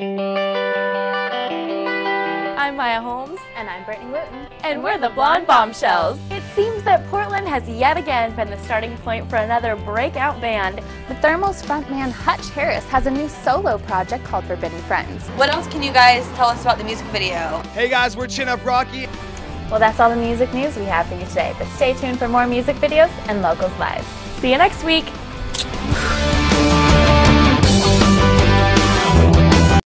I'm Maya Holmes. And I'm Brittany Wooten. And we're the Blonde Bombshells. It seems that Portland has yet again been the starting point for another breakout band. The Thermals frontman Hutch Harris has a new solo project called Forbidden Friends. What else can you guys tell us about the music video? Hey guys, we're Chin Up Rocky. Well, that's all the music news we have for you today, but stay tuned for more music videos and Locals Live. See you next week.